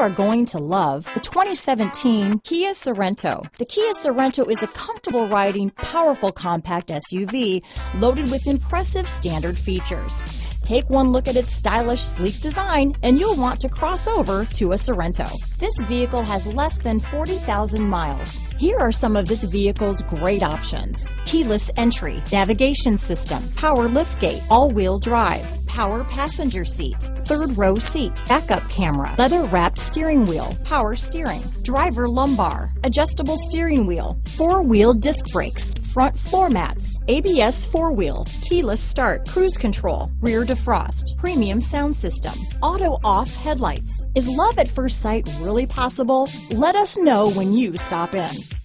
are going to love the 2017 Kia Sorento. The Kia Sorento is a comfortable riding, powerful compact SUV loaded with impressive standard features. Take one look at its stylish, sleek design and you'll want to cross over to a Sorento. This vehicle has less than 40,000 miles. Here are some of this vehicle's great options. Keyless entry, navigation system, power liftgate, all-wheel drive, power passenger seat, third row seat, backup camera, leather wrapped steering wheel, power steering, driver lumbar, adjustable steering wheel, four wheel disc brakes, front floor mats, ABS four-wheel, keyless start, cruise control, rear defrost, premium sound system, auto off headlights. Is love at first sight really possible? Let us know when you stop in.